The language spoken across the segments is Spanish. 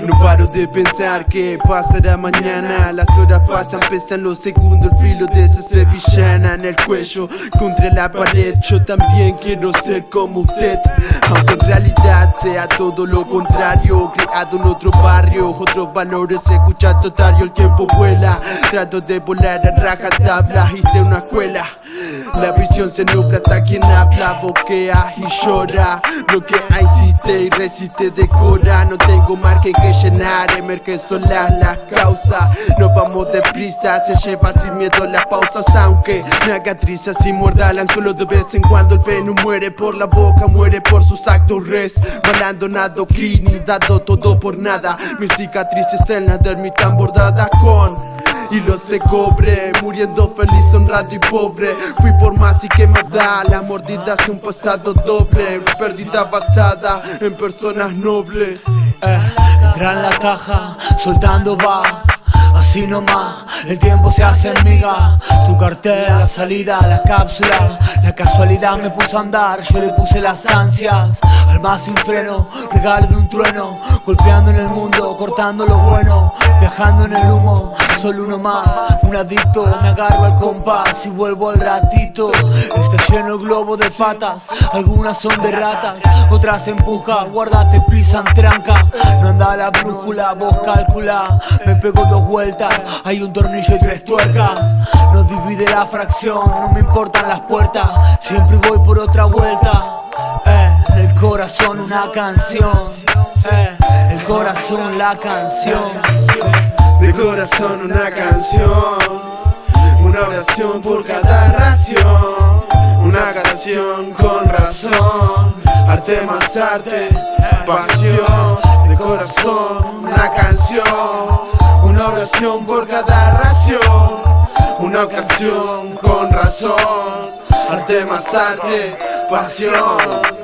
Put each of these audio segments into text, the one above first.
No paro de pensar que pasará mañana. Las horas pasan, pesan los segundos El filo de esa sevillana en el cuello Contra la pared Yo también quiero ser como usted Aunque en realidad sea todo lo contrario Creado en otro barrio Otros valores, escucha totario El tiempo vuela. Trato de volar a rajatabla Hice una escuela la visión se nubla hasta quien habla, boquea y llora. Lo que insiste y resiste decora. No tengo margen que llenar, emergen solas las causas. No vamos deprisa, se lleva sin miedo las pausas. Aunque me haga trizas y muerda al anzuelo de vez en cuando. El peno muere por la boca, muere por sus actos. Res Balando nado ni dado todo por nada. Mis cicatrices en la dermis están bordadas con y lo se cobre Muriendo feliz, honrado y pobre. Fui por más y que me da La mordida hace un pasado doble Perdida basada en personas nobles. Eh, en la caja, soltando va Así nomás, el tiempo se hace amiga Tu cartel, la salida, la cápsula La casualidad me puso a andar, yo le puse las ansias. Alma sin freno, regalo de un trueno Golpeando en el mundo, cortando lo bueno Viajando en el humo, solo uno más. Un adicto, me agarro al compás y vuelvo al ratito. Está lleno el globo de patas Algunas son de ratas, otras empuja. Guárdate, pisan, tranca No anda la brújula, vos calcula. Me pego dos vueltas, hay un tornillo y tres tuercas. No divide la fracción, no me importan las puertas Siempre voy por otra vuelta El corazón una canción. El corazón la canción. De corazón una canción. Una oración por cada ración. Una canción con razón. Arte más arte, pasión. De corazón una canción. Una oración por cada ración. Una ocasión con razón. Arte más arte, pasión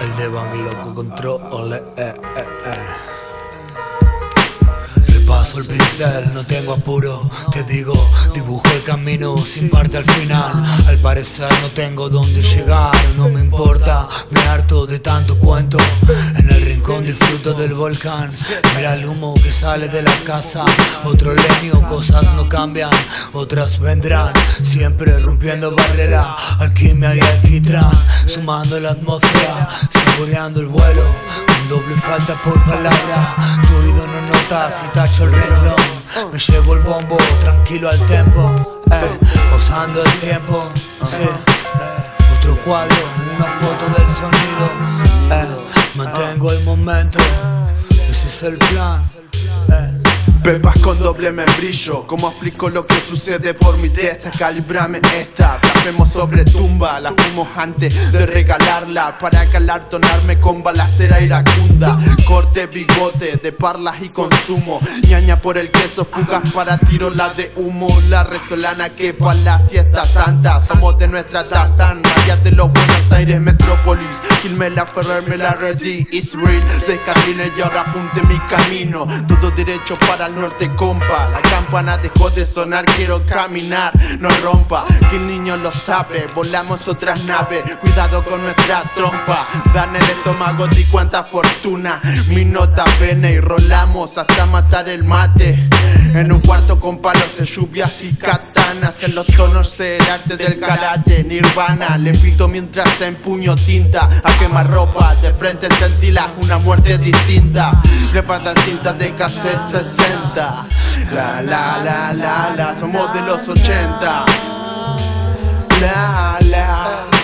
El de Van Loco control, eh, eh, eh. Paso el pincel, no tengo apuro. Te digo, dibujo el camino sin parte al final. Al parecer no tengo dónde llegar, no me importa. Me harto de tanto cuento. En el rincón disfruto del volcán. Mira el humo que sale de la casa. Otro leño, cosas no cambian Otras vendrán, siempre rompiendo barrera Alquimia y alquitrán, sumando la atmósfera Saboreando el vuelo, con doble falta por palabra. Tu oído no nota si tacho el renglón. Me llevo el bombo, tranquilo al tempo. Eh, el tiempo, sí. Eh, Otro cuadro, una foto del sonido. Eh, Mantengo el momento, ese es el plan eh. Pepas con doble membrillo. ¿Cómo explico lo que sucede por mi testa? Calibrame esta. Blasfemo sobre tumba. La fumo antes de regalarla. Para galardonarme con balacera iracunda. Corte, bigote, de parlas y consumo. Ñaña por el queso, fugas para tiro la de humo. La resolana que pa' la siesta santa. Somos de nuestra Tazán María de los Buenos Aires Metrópolis. Gilme la Ferrer, me la ready, it's real. Descarriles y ahora apunte mi camino. Todo derecho para el norte, compa. La campana dejó de sonar, quiero caminar. No rompa, que el niño lo sabe. Volamos otras naves, cuidado con nuestra trompa. Dan el estómago, di cuánta fortuna. Mi nota pena y rolamos hasta matar el mate. En un cuarto con palos de lluvias y katanas. En los tonos el arte del karate Nirvana, le pito mientras empuño tinta A quemar ropa, de frente sentila una muerte distinta. Le faltan cintas de cassette 60 La la la la la, somos de los 80 La la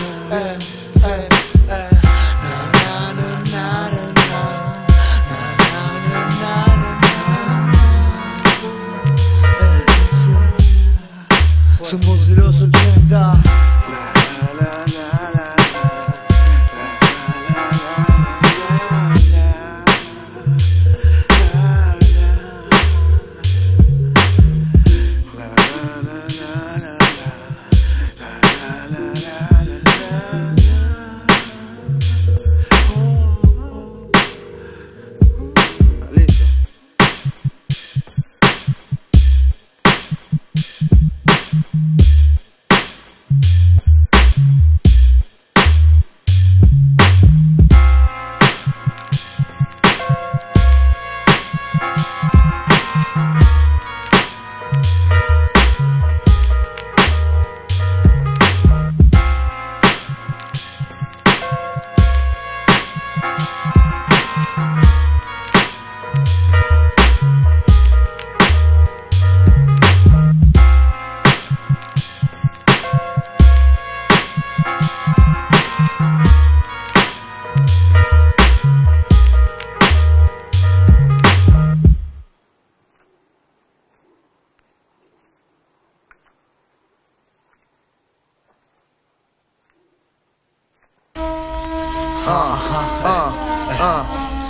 Ah, ah,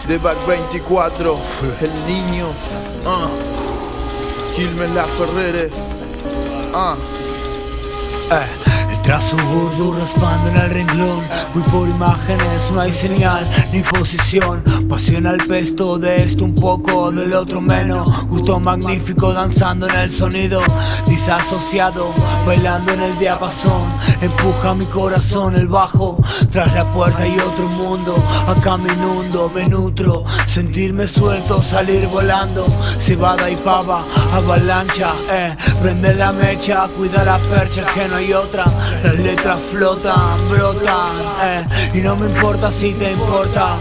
de Back 24, el niño, ah, Gilmes La Ferrere, ah. Eh, el trazo gordo raspando en el renglón. Voy por imágenes, no hay señal ni posición. Pasión al pesto de esto un poco, del otro menos. Gusto magnífico danzando en el sonido. Disasociado, bailando en el diapasón. Empuja mi corazón el bajo. Tras la puerta hay otro mundo. Acá me inundo, me nutro. Sentirme suelto, salir volando. Cebada y pava, avalancha eh, Prende la mecha, cuida la percha que no hay otra. Las letras flotan, brotan eh, Y no me importa si te importa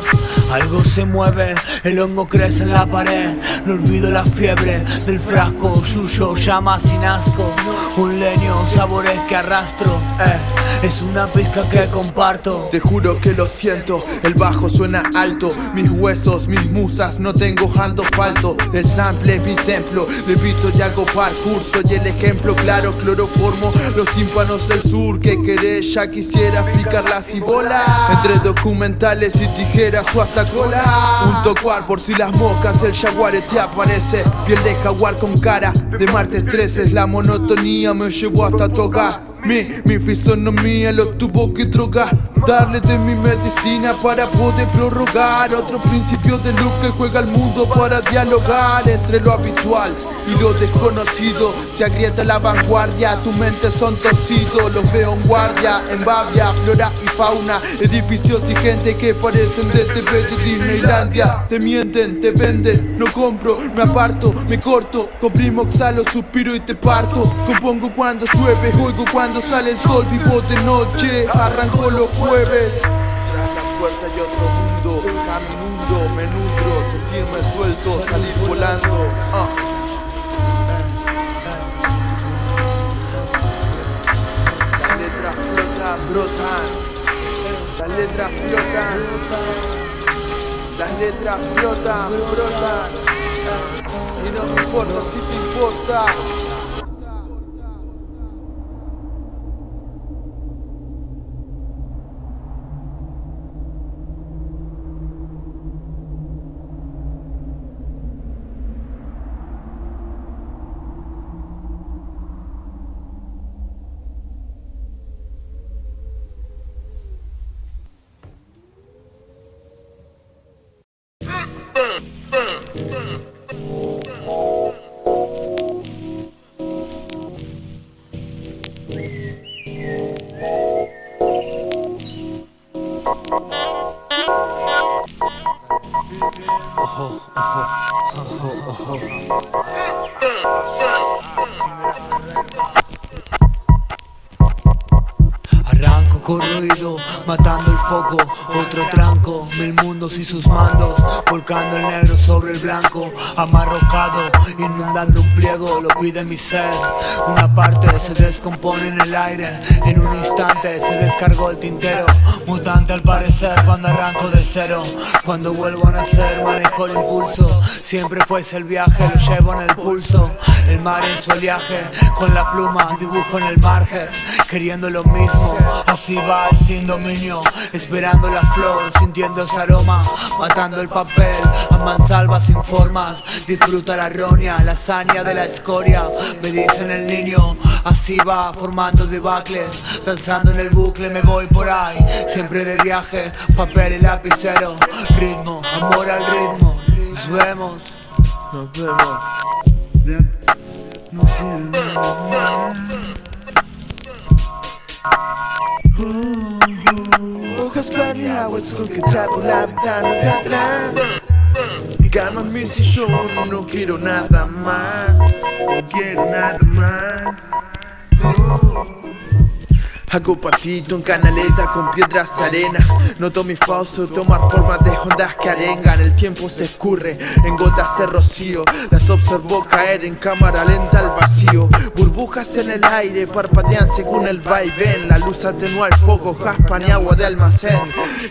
algo se mueve, el hongo crece en la pared. No olvido la fiebre del frasco Yuyo llama sin asco. Un leño, sabores que arrastro eh, Es una pizca que comparto. Te juro que lo siento, el bajo suena alto. Mis huesos, mis musas, no tengo ando falto El sample es mi templo, levito y hago parkour. Soy el ejemplo claro, cloroformo Los tímpanos del sur, que querés? Ya quisieras picarlas y bola Entre documentales y tijeras hasta cola Un tocuar por si las moscas, el jaguar te aparece. Piel de jaguar con cara de martes 13 La monotonía me llevó hasta tocar mi, mi fisonomía lo tuvo que drogar Darle de mi medicina para poder prorrogar Otro principio de luz que juega el mundo para dialogar Entre lo habitual y lo desconocido. Se agrieta la vanguardia, tu mente son tocidos Los veo en guardia, en babia, flora y fauna. Edificios y gente que parecen de TV de Disneylandia. Te mienten, te venden, no compro, me aparto, me corto. Comprimo, exhalo, suspiro y te parto. Compongo cuando llueve, oigo cuando sale el sol. Vivo de noche, arranco los Tras la puerta hay otro mundo, caminundo, me nutro Sentirme suelto, salir volando. Ah. Las letras flotan, brotan Las letras flotan Las letras flotan, brotan Y no me importa si te importa amarrocado, inundando un pliego, lo pide mi ser. Una parte se descompone en el aire, en un instante se descargó el tintero, mutante al parecer cuando arranco de cero, cuando vuelvo a nacer manejo el impulso, siempre fuese el viaje, lo llevo en el pulso, el mar en su oleaje, con la pluma dibujo en el margen, queriendo lo mismo, así va el sin dominio, esperando la flor, sintiendo ese aroma, matando el papel, a mansalva sin formas, disfruta la roña, la hazaña de la escoria, me dicen el niño, así va formando debacles, danzando en el bucle, me voy por ahí, siempre de viaje, papel y lapicero, ritmo, amor al ritmo, nos vemos. Nos vemos. Hojas planeado, el sol que entra por la ventana de atrás. Cama es mi sillón, no quiero nada más. No quiero nada más. Hago patito en canaleta con piedras y arena. Noto mi fausto tomar forma de ondas que arengan. El tiempo se escurre en gotas de rocío. Las observo caer en cámara lenta al vacío. Burbujas en el aire parpadean según el vaivén. La luz atenúa el fuego, jaspan y agua de almacén.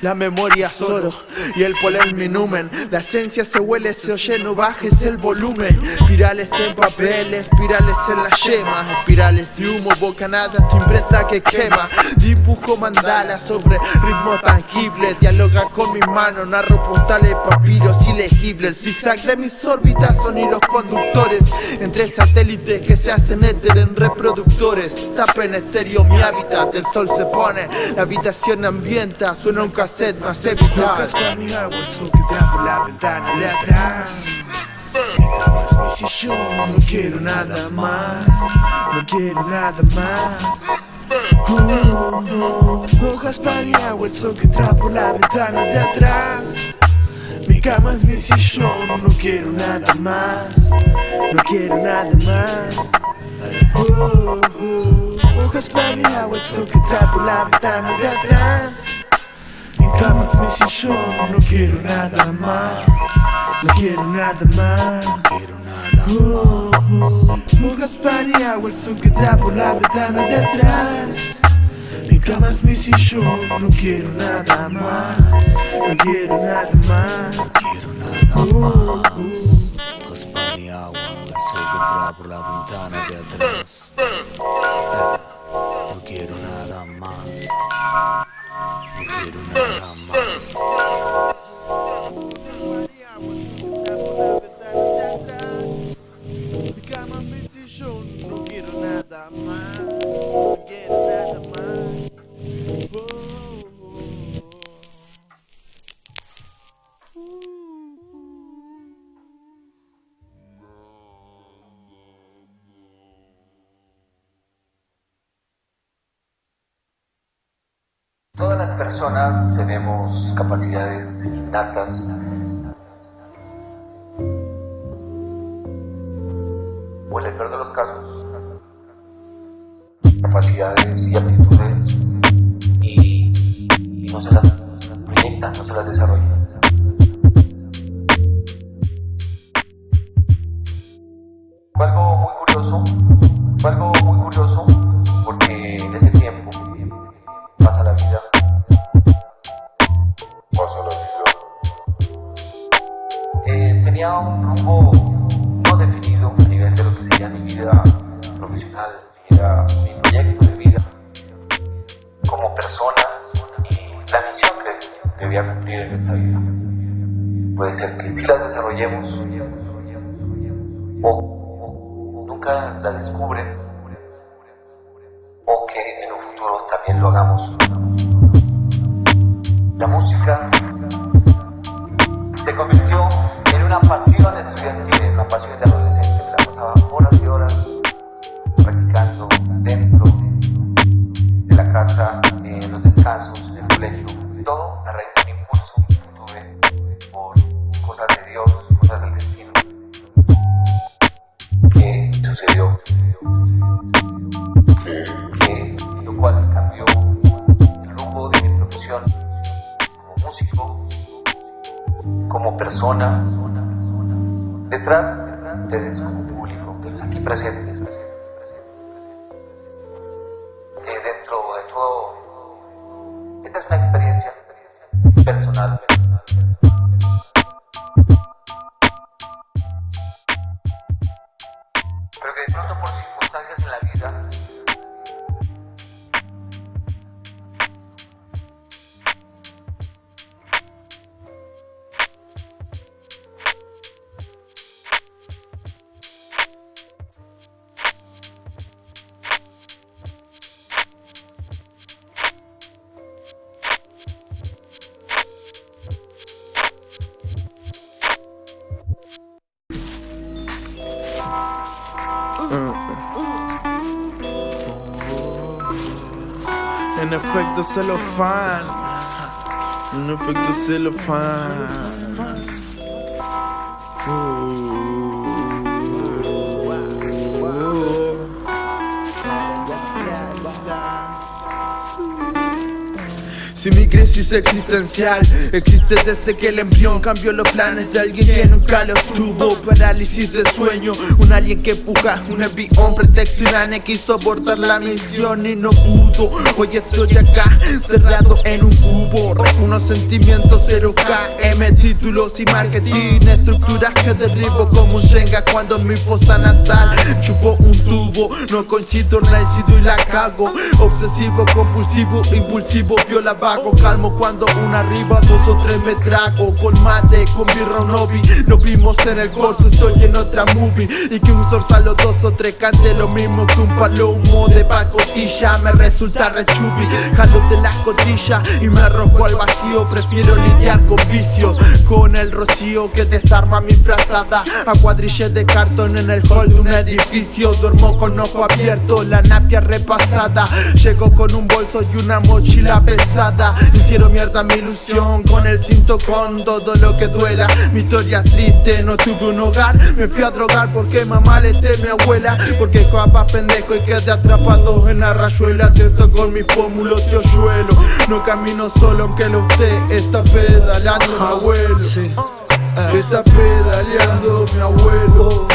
La memoria es oro y el polen mi numen La esencia se huele, se oye, no bajes el volumen. Espirales en papel, espirales en las yemas. Espirales de humo, bocanada, tu imprenta que quema Dibujo mandala sobre ritmo tangible. Dialoga con mi mano, narro postales, papiros ilegibles. El zigzag de mis órbitas son hilos conductores. Entre satélites que se hacen éter en reproductores. Tapa en estéreo mi hábitat, el sol se pone. La habitación ambienta, suena un cassette más sol que la ventana de atrás. Mi cama es mi sillón, no quiero nada más, no quiero nada más. Hojas para y agua, el sol que entra por la ventana de atrás. Mi cama es mi sillón, no quiero nada más, no quiero nada más. Hojas para y agua, el sol que entra por la ventana de atrás. Mi cama es mi sillón, no quiero nada más, no quiero nada más. Para y agua, el sol que por la ventana de atrás. Mi cama es mi sillón, no quiero nada más, no quiero nada más, no quiero nada más. Hojas pan agua, el sol que por la ventana de atrás. Todas las personas tenemos capacidades innatas. O en el peor de los casos, capacidades y aptitudes y, y no se las proyectan, no se las desarrollan. Algo muy curioso, que sí las desarrollemos o nunca la descubren o que en un futuro también lo hagamos. La música se convirtió en una pasión estudiantil, en una pasión de adolescente. Me la pasaba horas y horas practicando dentro de la casa, en los descansos, en el colegio. Todo a persona, detrás de como público, aquí presentes. Que dentro de todo, esta es una experiencia personal. Pero que de pronto por circunstancias en la vida cellophane. Un efecto cellophane. Si mi crisis existencial existe desde que el embrión cambió los planes de alguien que nunca los tuvo. Parálisis de sueño, un alien que puja un avión Pretexto irane quiso abortar la misión y no pudo. Hoy estoy acá, cerrado en un cubo Unos sentimientos 0K, M títulos y marketing Estructuras que derribo como un Shenga cuando mi fosa nasal Chupo un tubo, no coincido, nacido y la cago. Obsesivo, compulsivo, impulsivo, viola vago Calmo cuando una arriba, dos o tres me trago. Con mate, con birra o novi Nos vimos en el corso, estoy en otra movie. Y que un zorzalo dos o tres cante lo mismo que un palomo de pacotilla. Me resulta rechubi, jalo de la cotilla Y me arrojo al vacío, prefiero lidiar con vicios Con el rocío que desarma mi frazada. A cuadrillas de cartón en el hall de un edificio. Duermo con ojo abierto, la napia repasada. Llego con un bolso y una mochila pesada Hicieron mierda mi ilusión. Con el cinto con todo lo que duela. Mi historia es triste, no tuve un hogar. Me fui a drogar porque mamá le teme a abuela. Porque papá pendejo y quedé atrapado en la rayuela. Atento con mis pómulos y hoyuelos No camino solo aunque lo usted está pedaleando mi abuelo. Está pedaleando mi abuelo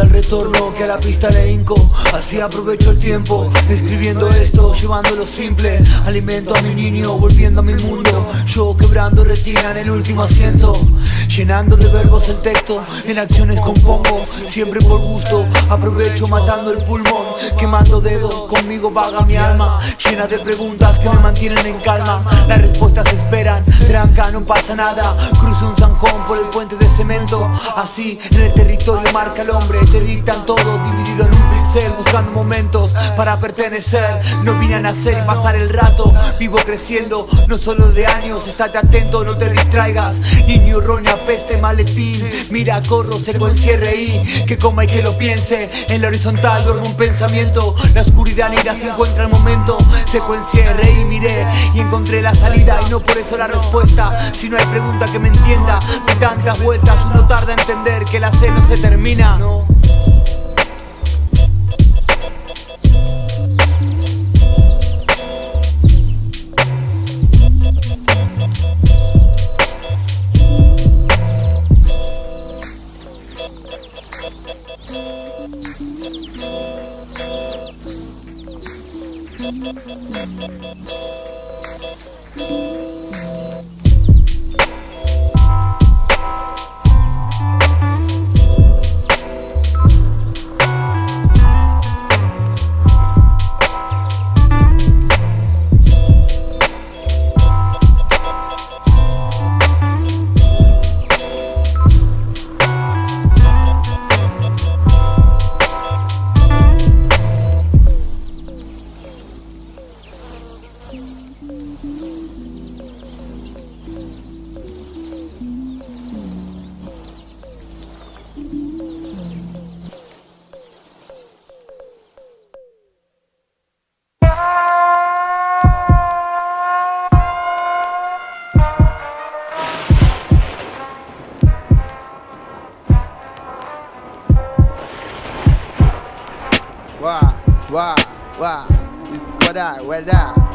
Al retorno que a la pista le hinco. Así aprovecho el tiempo Escribiendo esto, llevando lo simple Alimento a mi niño, volviendo a mi mundo. Yo quebrando retina en el último asiento Llenando de verbos el texto En acciones compongo, siempre por gusto Aprovecho matando el pulmón Quemando dedos, conmigo vaga mi alma Llena de preguntas que me mantienen en calma. Las respuestas esperan, tranca, no pasa nada Cruzo un zanjón por el puente de cemento Así en el territorio marca el hombre Te dictan todo dividido en un Buscando momentos para pertenecer. No vine a nacer y pasar el rato. Vivo creciendo, no solo de años. Estate atento, no te distraigas. Niño, roña, peste, maletín. Mira, corro, secuencia RI Que coma y que lo piense. En la horizontal duermo un pensamiento. La oscuridad negra se encuentra el momento. Secuencia RI, miré y encontré la salida. Y no por eso la respuesta. Si no hay pregunta que me entienda. De tantas vueltas uno tarda en entender Que la C no se termina Thank you.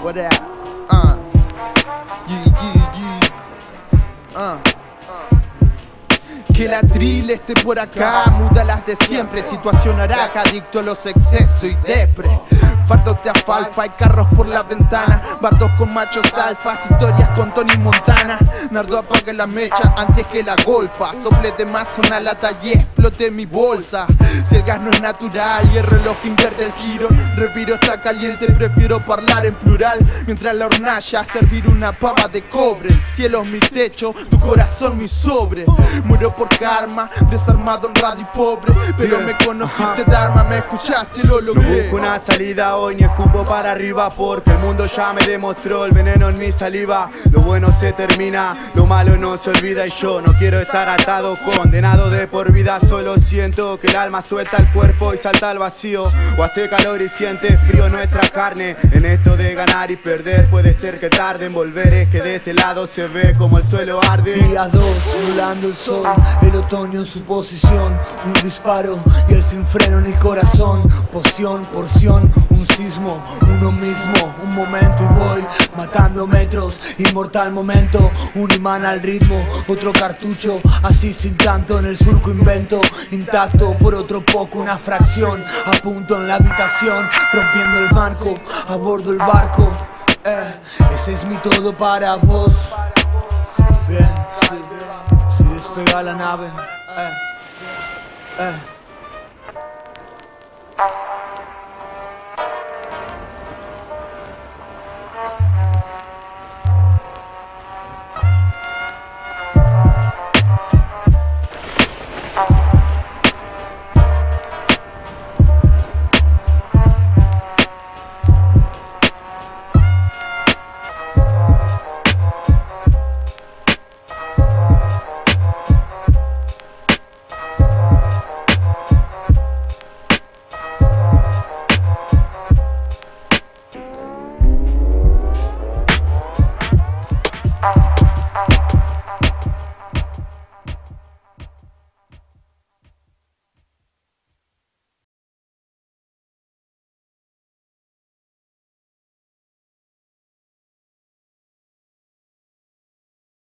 Uh. Uh. Que la tril esté por acá, muda las de siempre Situación araca, adicto a los excesos y depre. Fardos de afalfa, hay carros por la ventana Bardos con machos alfas, historias con Tony Montana. Nardo apaga la mecha antes que la golfa Sople de más una lata y explote mi bolsa Si el gas no es natural y el reloj invierte el giro Respiro está caliente, prefiero hablar en plural. Mientras la hornalla servir una pava de cobre. El cielo es mi techo, tu corazón mi sobre. Muero por karma, desarmado, honrado y pobre. Pero me conociste Dharma, me escuchaste y lo No logré. busco una salida hoy ni escupo para arriba porque el mundo ya me demostró el veneno en mi saliva. Lo bueno se termina, lo malo no se olvida y yo no quiero estar atado, condenado de por vida. Solo siento que el alma suelta el cuerpo y salta al vacío. O hace calor y siente frío nuestra carne. En esto de ganar y perder puede ser que tarde en volver. Es que de este lado se ve como el suelo arde. Día 2, nulando el sol, el otoño en su posición, un disparo y el sin freno en el corazón, poción, porción, un sismo, uno mismo, un momento y voy matando metros, inmortal momento, un imán al ritmo, otro cartucho, así sin tanto en el surco invento, intacto por otro poco una fracción, a punto en la habitación, rompiendo el marco, a bordo el barco, eh, ese es mi todo para vos. Bien. Si despega la nave, eh, eh.